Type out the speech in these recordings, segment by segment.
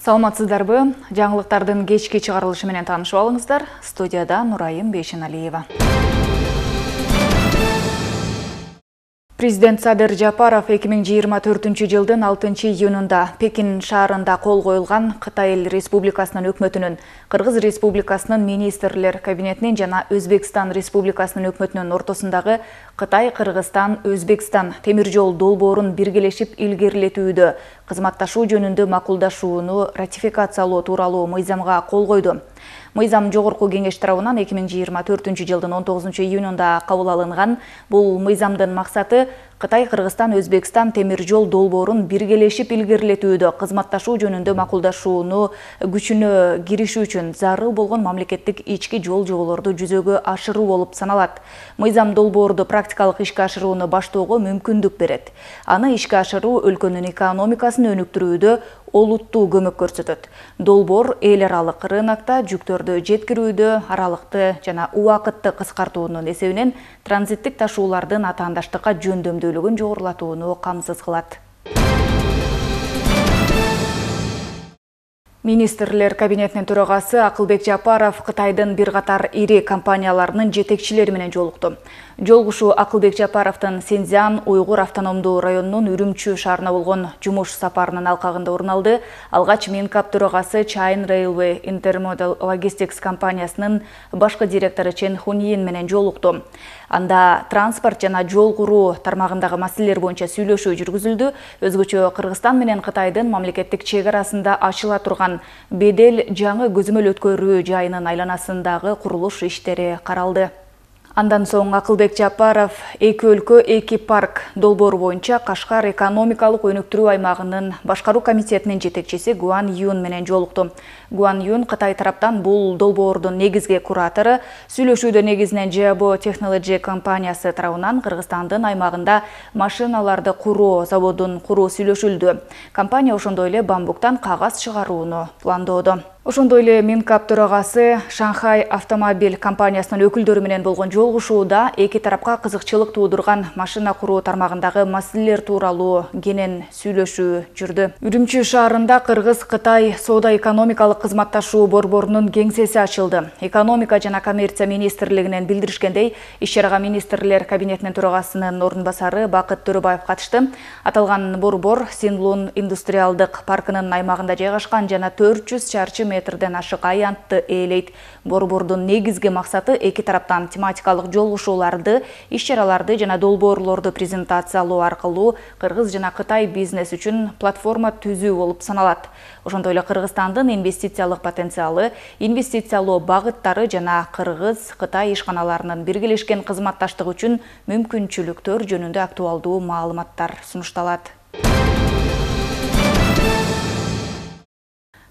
саламатсыздарбы? Жаңылыктардын кечки чыгарылышы менен таанышып алыңыздар. Студияда нурайым бейшеналиева. Президент садыр жапаров эки миң жыйырма төртүнчү жылдын алтынчы июнунда пекин шаарында кол коюлган кытай эл республикасынын өкмөтүнүн кыргыз республикасынын министрлер кабинетинин жана өзбекстан республикасынын өкмөтүнүн ортосундагы кытай кыргызстан өзбекстан темир жол долбоорун биргелешип илгерилетүүдө кызматташуу жөнүндө макулдашууну ратификациялоо тууралуу мыйзамга кол койду мыйзам жогорку кеңеш төртүнчү жылдын он тогузунчу июнунда кабыл алынган бул мыйзамдын максаты кытай кыргызстан өзбекстан темир жол долбоорун биргелешип илгерилетүүдө кызматташуу жөнүндө макулдашууну күчүнө кириши үчүн зарыл болгон мамлекеттик ички жол жоболорду жүзөгө ашыруу болуп саналат. Мыйзам долбоорду практикалык ишке ашырууну баштоого мүмкүндүк берет. Аны ишке ашыруу өлкөнүн экономикасын өнүктүрүүдө олуттуу көмөк көрсөтөт. Долбоор эл аралык рынокто жүктөрдү жеткирүүдө аралыкты жана убакытты кыскартуунун эсебинен транзиттик ташуулардын атаандаштыкка жөндөмдүүлүгүн жогорулатууну камсыз кылат. Министрлер кабинетинин төрагасы акылбек жапаров кытайдын бир катар ири компанияларынын жетекчилери менен жолукту жолугушуу акылбек жапаровдун синьцзян уйгур автономдуу районунун үрүмчү шаарына болгон жумуш сапарынын алкагында орун алды алгач минкап төрагасы чайн railway интермодал логистикс компаниясынын башкы директору чен хуньин менен жолукту анда транспорт жана жол куруу тармагындагы маселелер боюнча сүйлөшүү жүргүзүлдү. Өзгөчө кыргызстан менен кытайдын мамлекеттик чек арасында ачыла турган бедел жаңы көзөмөл өткөрүү жайынын айланасындагы курулуш иштери каралды андан соң акылбек жапаров эки өлкө эки парк долбоору боюнча кашкар экономикалык өнүктүрүү аймагынын башкаруу комитетинин жетекчиси гуан юн менен жолукту гуан юн кытай тараптан бул долбоордун негизги куратору сүйлөшүүдө негизинен жабо технологи компаниясы тарабынан кыргызстандын аймагында машиналарды куруу заводун куруу сүйлөшүлдү компания ошондой эле бамбуктан кагаз чыгарууну пландоодо ошондой эле минкап төрагасы шанхай автомобиль компаниясынын өкүлдөрү менен болгон жолугушууда эки тарапка кызыкчылык туудурган машина куруу тармагындагы маселелер тууралуу кенен сүйлөшүү жүрдү үрүмчү шаарында кыргыз кытай соода экономикалык кызматташуу борборунун кеңсеси ачылды. Экономика жана коммерция министрлигинен билдиришкендей иш чарага министрлер кабинетинин төрагасынын орун басары бакыт төрөбаев катышты. Аталган борбор синлун индустриалдык паркынын аймагында жайгашкан жана төрт жүз чарчы метрден ашык аянтты ээлейт. Борбордун негизги максаты эки тараптан тематикалык жолугушууларды иш чараларды жана долбоорлорду презентациялоо аркылуу кыргыз жана кытай бизнес үчүн платформа түзүү болуп саналат. Ошондой эле кыргызстандын инвестициялык потенциалы инвестициялоо багыттары жана кыргыз кытай ишканаларынын биргелешкен кызматташтыгы үчүн мүмкүнчүлүктөр жөнүндө актуалдуу маалыматтар сунушталат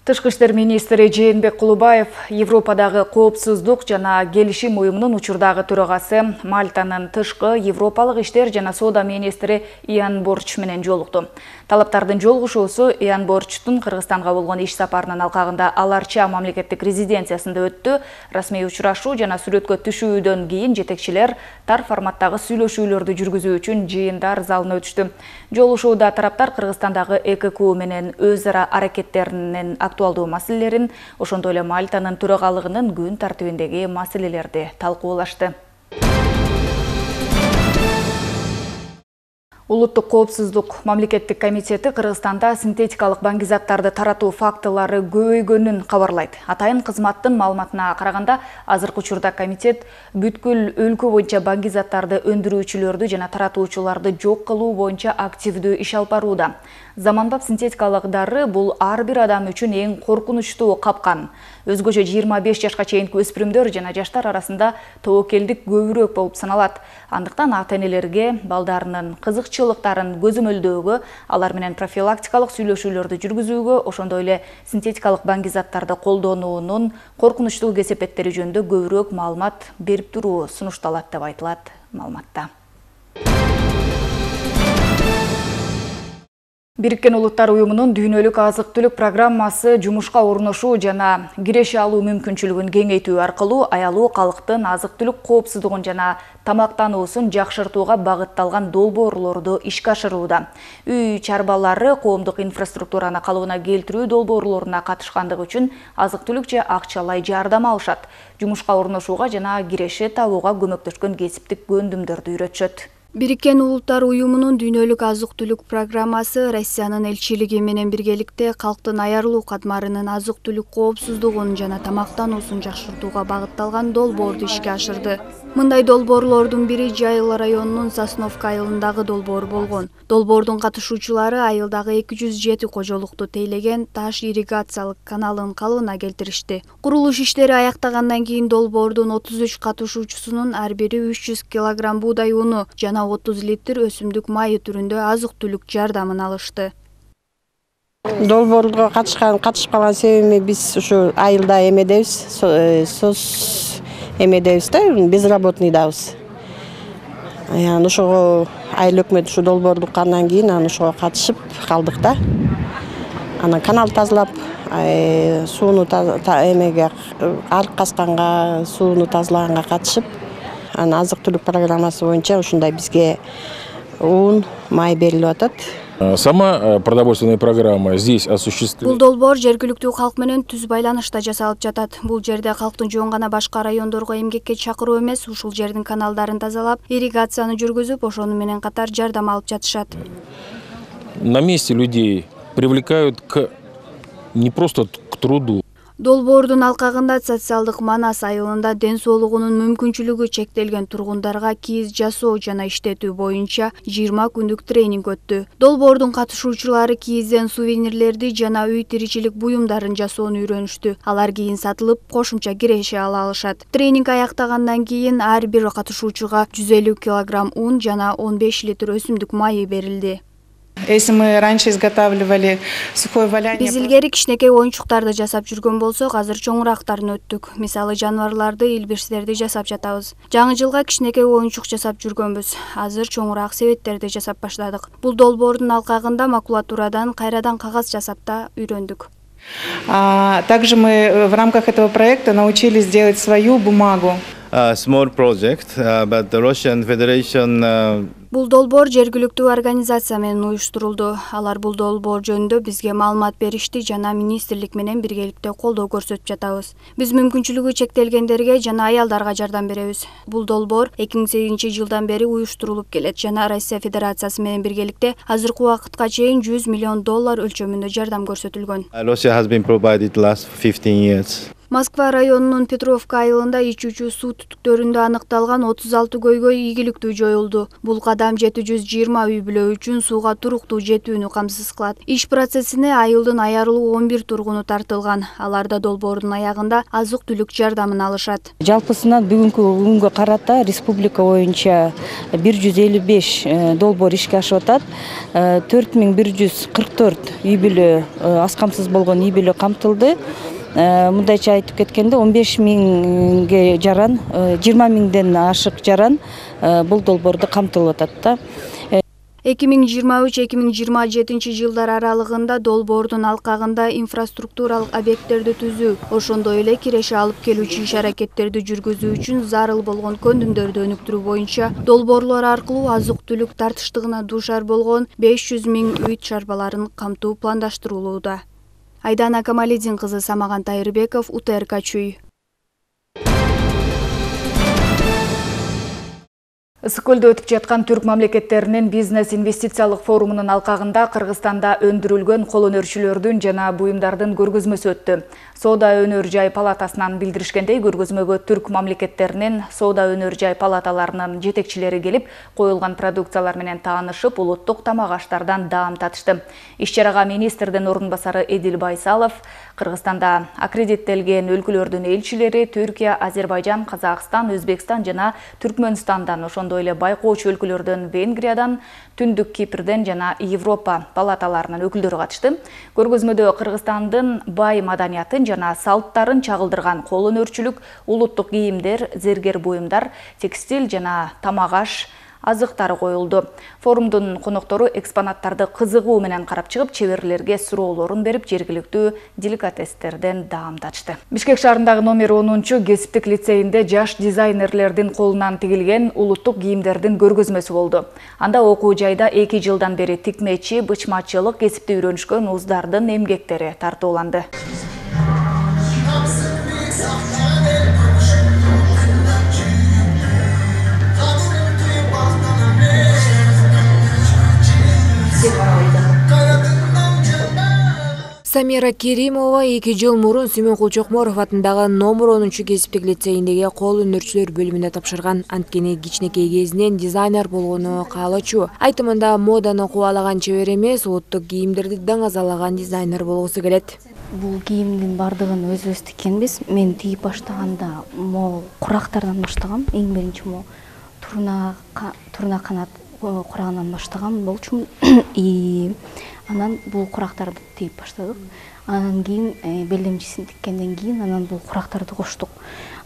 тышкы иштер министри жээнбек кулубаев европадагы коопсуздук жана келишим уюмунун учурдагы төрагасы мальтанын тышкы европалык иштер жана соода министри иан борч менен жолукту. Талаптардын жолугушуусу иан борчтун кыргызстанга болгон иш сапарынын алкагында ал арча мамлекеттик резиденциясында өттү. Расмий учурашуу жана сүрөткө түшүүдөн кийин жетекчилер тар форматтагы сүйлөшүүлөрдү жүргүзүү үчүн жыйындар залына өтүштү. Жолугушууда тараптар кыргызстандагы экку менен өз ара аракеттеринин актуалдуу маселелерин ошондой эле мальтанын төрагалыгынын күн тартибиндеги маселелерди талкуулашты. Улуттук коопсуздук мамлекеттик комитети кыргызстанда синтетикалык баңгизаттарды таратуу фактылары көбөйгөнүн кабарлайт. Атайын кызматтын маалыматына караганда азыркы учурда комитет бүткүл өлкө боюнча баңгизаттарды өндүрүүчүлөрдү жана таратуучуларды жок кылуу боюнча активдүү иш алып барууда заманбап синтетикалык дары бул ар бир адам үчүн эң коркунучтуу капкан. Өзгөчө жыйырма беш жашка чейинки өспүрүмдөр жана жаштар арасында тобокелдик көбүрөөк болуп саналат. Андыктан ата энелерге балдарынын кызыкчылыктарын көзөмөлдөөгө алар менен профилактикалык сүйлөшүүлөрдү жүргүзүүгө ошондой эле синтетикалык баңгизаттарды колдонуунун коркунучтуу кесепеттери жөнүндө көбүрөөк маалымат берип туруу сунушталат деп айтылат маалыматта бириккен улуттар уюмунун дүйнөлүк азык түлүк программасы жумушка орношуу жана киреше алуу мүмкүнчүлүгүн кеңейтүү аркылуу аялуу калктын азык түлүк коопсуздугун жана тамактануусун жакшыртууга багытталган долбоорлорду ишке ашырууда. Үй чарбалары коомдук инфраструктураны калыбына келтирүү долбоорлоруна катышкандыгы үчүн азык түлүк же акчалай жардам алышат. Жумушка орношууга жана киреше табууга көмөктөшкөн кесиптик көндүмдөрдү үйрөтүшөт бириккен улуттар уюмунун дүйнөлүк азык түлүк программасы россиянын элчилиги менен биргеликте калктын аярлуу катмарынын азык түлүк коопсуздугун жана тамактануусун жакшыртууга багытталган долбоорду ишке ашырды мындай долбоорлордун бири жайыл районунун сосновка айылындагы долбоор болгон. Долбоордун катышуучулары айылдагы эки жүз жети кожолукту тейлеген таш ирригациялык каналын калыбына келтиришти. Курулуш иштери аяктагандан кийин долбоордун отуз үч катышуучусунун ар бири үч жүз килограмм буудай уну жана отуз литр өсүмдүк майы түрүндө азык түлүк жардамын алышты. Долбоорго катышкан катышып калган себебиме биз ушу айылда эмедебиз. Э, соц эмедебиз да безработныйдабыз анан ошого айыл өкмөт ушу долбоорду уккандан кийин анан ошого катышып калдык да. Анан канал тазалап э, сууну эмеге арык казканга сууну тазалаганга катышып анан азык түлүк программасы боюнча ушундай бизге ун май берилип атат сама продовольственная программа здесь осуществляет бул долбоор жергиликтүү калк менен түз байланышта жасалып жатат бул жерде калктын жөн гана башка райондорго эмгекке чакыруу эмес ушул жердин каналдарын тазалап ирригацияны жүргүзүп ошону менен катар жардам алып жатышат. На месте людей привлекают к не просто к труду долбоордун алкагында социалдык манас айылында ден соолугунун мүмкүнчүлүгү чектелген тургундарга кийиз жасоо жана иштетүү боюнча жыйырма күндүк тренинг өттү. Долбоордун катышуучулары кийизден сувенирлерди жана үй тиричилик буюмдарын жасоону үйрөнүштү. Алар кийин сатылып кошумча киреше ала алышат. Тренинг аяктагандан кийин ар бир катышуучуга жүз элүү килограмм ун жана он беш литр өсүмдүк майы берилди если мы раньше изготавливали сухое валяние биз илгери кичинекей оюнчуктарды жасап жүргөн болсок азыр чоңураактарын өттүк. Мисалы жаныбарларды илбирстерди жасап жатабыз. Жаңы жылга кичинекей оюнчук жасап жүргөнбүз. Азыр чоңураак себеттерди жасап баштадык бул долбоордун алкагында макулатурадан кайрадан кагаз жасап да үйрөндүк. Также мы э, в рамках этого проекта научились делать свою бумагу small project but the russian federation бул долбоор жергиликтүү организация менен уюштурулду. Алар бул долбоор жөнүндө бизге маалымат беришти жана министрлик менен биргеликте колдоо көрсөтүп жатабыз. Биз мүмкүнчүлүгү чектелгендерге жана аялдарга жардам беребиз. Бул долбоор эки миң сегизинчи жылдан бери уюштурулуп келет жана россия федерациясы менен биргеликте азыркы убакытка чейин жүз миллион доллар өлчөмүндө жардам көрсөтүлгөн. Russia has been provided last fifteen years москва районунун петровка айылында ичүүчү суу түтүктөрүндө аныкталган отуз алты көйгөй ийгиликтүү жоюлду бул кадам жети жүз жыйырма үй бүлө үчүн сууга туруктуу жетүүнү камсыз кылат. Иш процессине айылдын он бир тургуну тартылган. Алар да долбоордун аягында азык түлүк жардамын алышат. Жалпысынан бүгүнкү күнгө карата республика боюнча бир жүз элүү беш э, долбоор ишке ашып атат. Э, төрт миң бир жүз кырк төрт үй бүлө э, аз камсыз болгон үй бүлө камтылды. Мындайча айтып кеткенде он беш миңге жаран э, жыйырма миңден ашык жаран э, бул долбоордо камтылып атат да. Эки миң жыйырма үч эки миң жыйырма жетинчи жылдар аралыгында долбоордун алкагында инфраструктуралык объекттерди түзүү ошондой эле киреше алып келүүчү иш аракеттерди жүргүзүү үчүн зарыл болгон көндүмдөрдү өнүктүрүү боюнча долбоорлор аркылуу азык түлүк тартыштыгына дуушар болгон беш жүз миң үй чарбаларын камтуу пландаштырылууда айдана камалидин кызы самаган тайырбеков утрк чүй. Ысык көлдө өтүп жаткан түрк мамлекеттеринин бизнес инвестициялык форумунун алкагында кыргызстанда өндүрүлгөн кол өнөрчүлөрдүн жана буюмдардын көргөзмөсү өттү соода өнөр жай палатасынан билдиришкендей көргөзмөгө түрк мамлекеттеринин соода өнөр жай палаталарынын жетекчилери келип коюлган продукциялар менен таанышып улуттук тамак аштардан даам татышты. Иш чарага министрдин ордун басары эдил байсалов кыргызстанда аккредиттелген өлкөлөрдүн элчилери түркия азербайжан казакстан өзбекстан жана түркмөнстандан ошондой эле байкоочу өлкөлөрдөн венгриядан түндүк кипрден жана европа палаталарынын өкүлдөрү катышты. Көргөзмөдө кыргызстандын бай маданиятын жана салттарын чагылдырган кол өнөрчүлүк улуттук кийимдер зергер буюмдар текстиль жана тамак аш азыктары коюлду. Форумдун коноктору экспонаттарды кызыгуу менен карап чыгып чеберлерге суроолорун берип жергиликтүү деликатестерден даамдашты бишкек шаарындагы номер онунчу кесиптик лицейинде жаш дизайнерлердин колунан тигилген улуттук кийимдердин көргөзмөсү болду. Анда окуу жайда эки жылдан бери тикмечи бычмачылык кесипти үйрөнүшкөн уздардын эмгектери тартууланды. Самира керимова эки жыл мурун сүмөнкул чокморов атындагы номер онунчу кесиптик лицейиндеги кол өнөрчүлөр бөлүмүнө тапшырган. Анткени кичинекей кезинен дизайнер болгону каалоочу айтымында моданы кубалаган чебер эмес улуттук кийимдерди даңазалаган дизайнер болгусу келет. Бул кийимдин баардыгын өзүбүз тиккенбиз. Мен тигип баштаганда могу курактардан баштагам. Эң биринчи могу турна турна канат курагынан баштаган болчумун. И анан бул курактарды тигип баштадык. Анан кийин э, белдемчисин тиккенден кийин анан бул курактарды коштук.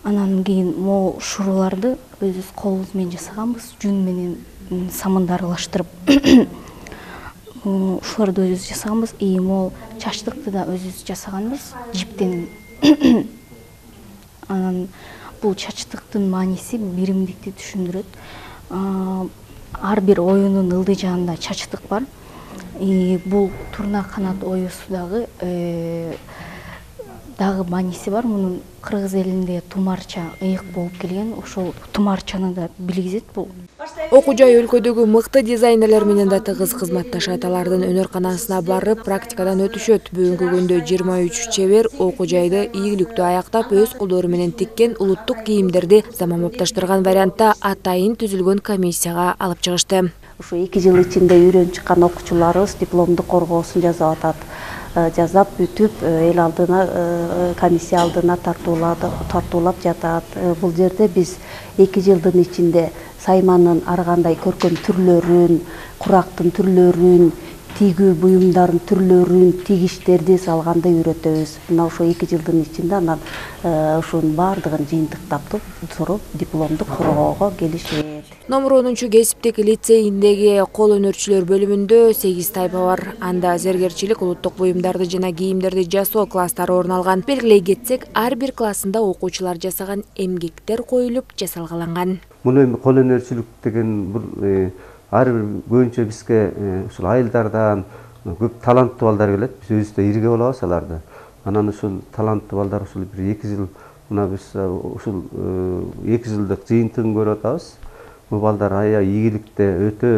Анан кийин могу шурууларды өзүбүз колубуз менен жасаганбыз жүн менен самынды аралаштырып ушуларды өзүбүз жасаганбыз. И могу чачтыкты да өзүбүз жасаганбыз жиптен анан бул чачтыктын мааниси биримдикти түшүндүрөт. Ар бир оюнун ылдый жагында чачтык бар бул турна канат оюсу дагы э, дагы мааниси бар. Мунун кыргыз элинде тумарча ыйык болуп келген. Ошол тумарчаны да билгизет бул. Окуу жай өлкөдөгү мыкты дизайнерлер менен да тыгыз кызматташат. Алардын өнөрканасына барып практикадан өтүшөт. Бүгүнкү күндө жыйырма үч чебер окуу жайды ийгиликтүү аяктап өз колдору менен тиккен улуттук кийимдерди заманбапташтырган вариантта атайын түзүлгөн комиссияга алып чыгышты ушу эки жыл ичинде үйрөнүп чыккан окуучуларыбыз дипломдук коргоосун жасап атат. Э, жасап бүтүп э, эл алдына э, комиссия алдына тартуулап жатат. Бул жерде биз эки жылдын ичинде сайманын ар кандай көркөм түрлөрүн курактын түрлөрүн тигүү буюмдардын түрлөрүн тигиштерди салганды үйрөтөбүз. Мына ушул эки жылдын ичинде анан ушунун баардыгын жыйынтыктап туруп дипломдук коргоого келишет номер онунчу кесиптик лицейиндеги кол өнөрчүлөр бөлүмүндө сегиз тайпа бар. Анда зергерчилик улуттук буюмдарды жана кийимдерди жасоо класстары орун алган. Белгилей кетсек ар бир классында окуучулар жасаган эмгектер коюлуп жасалгаланган. Бул эми кол өнөрчүлүк деген бул э, ар бир көбүнчө бизге э, ушул айылдардан көп таланттуу балдар келет. Биз өзүбүз да ирге болобуз аларды. Анан ушул таланттуу балдар ушул бир эки жыл мына биз э, ушул эки жылдык жыйынтыгын көрүп атабыз бұл балдар ая игілікті өте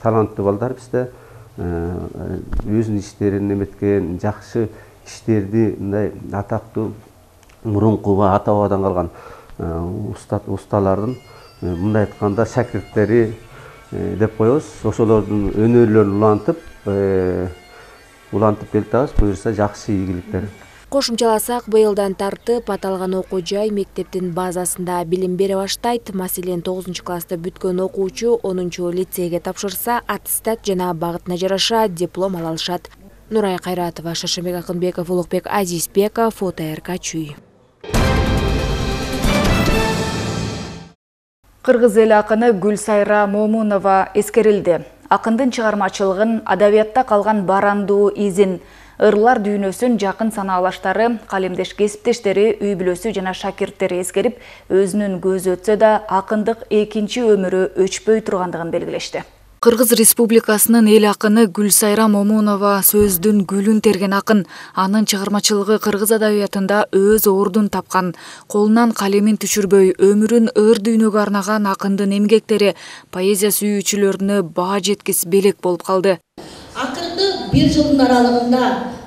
талантты балдар бізді өзінің іштерін неметкен жақсы іштерді мындай атақты мұрынқұба ата бабадан қалған ұсталардың мындай айтқанда шәкірттері деп қоябыз ошолордун өнерлерін улантып улантып келтіңіз, бұйырса жақсы ийгиликтер кошумчаласак быйылдан тартып аталган окуу жай мектептин базасында билим бере баштайт. Маселен тогузунчу классты бүткөн окуучу онунчу лицейге тапшырса аттестат жана багытына жараша диплом ала алышат. Нурай кайратова шаршенбек акынбеков улукбек азизбеков отрк чүй. Кыргыз эл акыны гүлсайра момунова эскерилди. Акындын чыгармачылыгын адабиятта калган барандуу изин ырлар дүйнөсүн жакын санаалаштары калемдеш кесиптештери үй бүлөсү жана шакирттери эскерип өзүнүн көзү өтсө да акындык экинчи өмүрү өчпөй тургандыгын белгилешти. Кыргыз республикасынын эл акыны гүлсайра момунова сөздүн гүлүн терген акын анын чыгармачылыгы кыргыз адабиятында өз ордун тапкан. Колунан калемин түшүрбөй өмүрүн ыр дүйнөгө арнаган акындын эмгектери поэзия сүйүүчүлөрүнө баа жеткис белек болуп калды бир жылдын аралыгында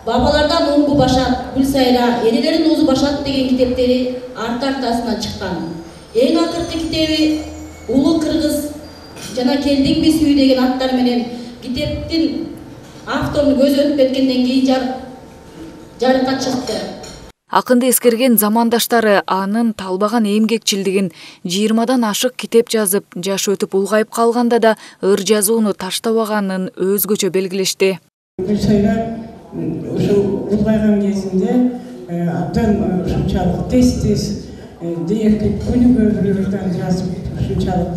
бабалардан оңгу башат гүлсайра энелердин оозу башат деген китептери арты артасынан чыккан эң акыркы китеби улуу кыргыз жана келдиңби сүй деген аттар менен китептин авторунун көзү өтүп кеткенден кийин жарыкка чыкты акынды эскерген замандаштары анын талбаган эмгекчилдигин жыйырмадан ашык китеп жазып жашы өтүп улгайып калганда да ыр жазууну таштабаганын өзгөчө белгилешти гүлсайра ушул улгайган кезинде абдан ушунчалык тез тез дээрлик күнүгө бир жазып ушунчалык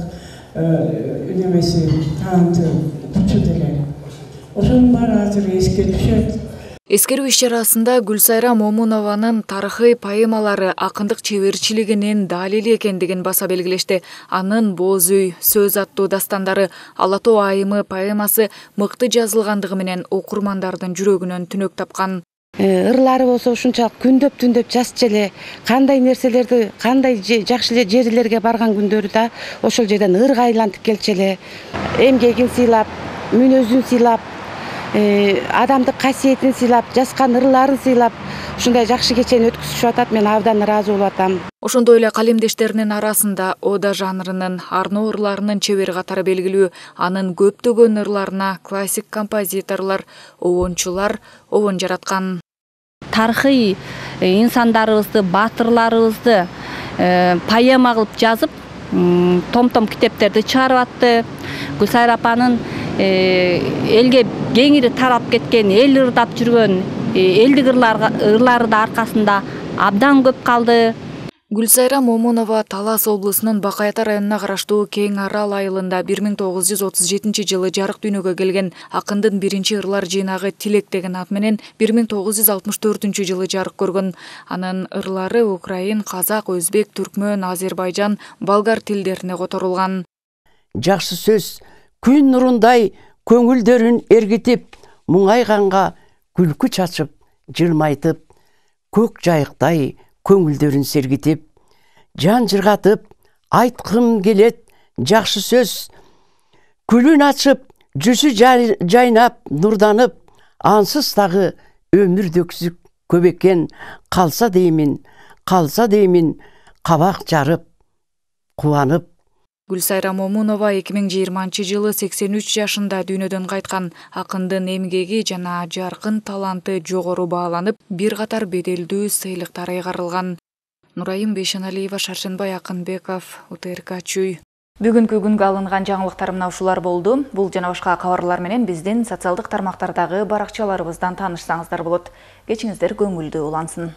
немеси таланты кучу деле ошонун баары азыр эске түшөт эскерүү иш чарасында гүлсайра момунованын тарыхый поэмалары акындык чеберчилигинин далили экендигин баса белгилешти. Анын боз үй сөз аттуу дастандары ала тоо айымы поэмасы мыкты жазылгандыгы менен окурмандардын жүрөгүнөн түнөк тапкан. Э, ырлары болсо ушунчалык күндөп түндөп жазчу эле. Кандай нерселерди кандай жакшы эле жерлерге барган күндөрү да ошол жерден ырга айлантып келчү эле. Эмгегин сыйлап мүнөзүн сыйлап Э, адамдык касиетин сыйлап жазган ырларын сыйлап ушундай жакшы кечени өткүзүшүп атат мен абдан ыраазы болуп атам ошондой эле калемдештеринин арасында ода жанрынын арноо ырларынын чебери катары белгилүү анын көптөгөн ырларына классик композиторлор обончулар обон жараткан. Тарыхый э, инсандарыбызды баатырларыбызды э, поэма кылып жазып том том китептерди чыгарып атты. Гүлсайра апанын элге кеңири тарап кеткен эл ырдап жүргөн э, элдик ырлары да аркасында абдан көп калды. Гүлсайра момунова талас облусунун бакай ата районуна караштуу кең арал айылында бир миң тогуз жүз отуз жетинчи жылы жарык дүйнөгө келген акындын биринчи ырлар жыйнагы тилек деген ат менен бир миң тогуз жүз алтымыш төртүнчү жылы жарык көргөн. Анын ырлары украин казак өзбек түркмөн азербайжан болгар тилдерине которулган. Жакшы сөз күн нұрындай көңілдерін ергітіп мұңайғанға күлкі шашып жылмайтып көк жайықтай көңілдерін сергітіп жан жырғатып айтқым келет жақсы сөз күлін ашып жүзі жайнап нұрданып ансыз тағы өмір дөксік көп қалса деймін қалса деймін қабақ жарып қуанып гүлсайра момунова эки миң жыйырманчы жылы сексен үч жашында дүйнөдөн кайткан акындын эмгеги жана жаркын таланты жогору бааланып бир катар беделдүү сыйлыктар ыйгарылган нурайым бейшеналиева шаршенбай акынбеков утрк чүй. Бүгүнкү күнгө алынган жаңылыктар мына ушулар болду. Бул жана башка кабарлар менен биздин социалдык тармактардагы баракчаларыбыздан таанышсаңыздар болот. Кечиңиздер көңүлдүү улансын